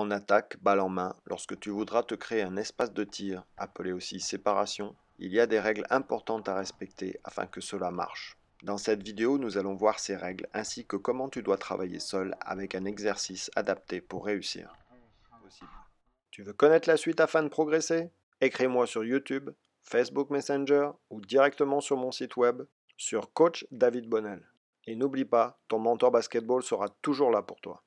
En attaque, balle en main, lorsque tu voudras te créer un espace de tir, appelé aussi séparation, il y a des règles importantes à respecter afin que cela marche. Dans cette vidéo, nous allons voir ces règles ainsi que comment tu dois travailler seul avec un exercice adapté pour réussir. Tu veux connaître la suite afin de progresser? Écris-moi sur YouTube, Facebook Messenger ou directement sur mon site web sur Coach David Bonnel. Et n'oublie pas, ton mentor basketball sera toujours là pour toi.